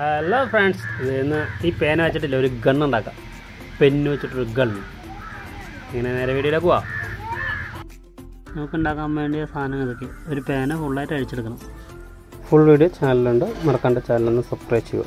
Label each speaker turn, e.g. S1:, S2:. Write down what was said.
S1: Hello friends ഇന്ന് ഈ പേന വെച്ചിട്ടില്ല ഒരു ഗൺ ഉണ്ടാക്കാം. പെന്ന് വെച്ചിട്ടൊരു ഗൺ. ഇങ്ങനെ നേരെ വീഡിയോയിലേക്ക് പോവാം. നമുക്ക് ഉണ്ടാക്കാൻ വേണ്ടിയ സാധനങ്ങൾ ഇതൊക്കെ. ഒരു പേന ഫുള്ളായിട്ട് അഴിച്ചെടുക്കണം. ഫുൾ വീഡിയോ ചാനലുണ്ട് മറക്കാണ്ട് ചാനലൊന്ന് സബ്സ്ക്രൈബ് ചെയ്യുക.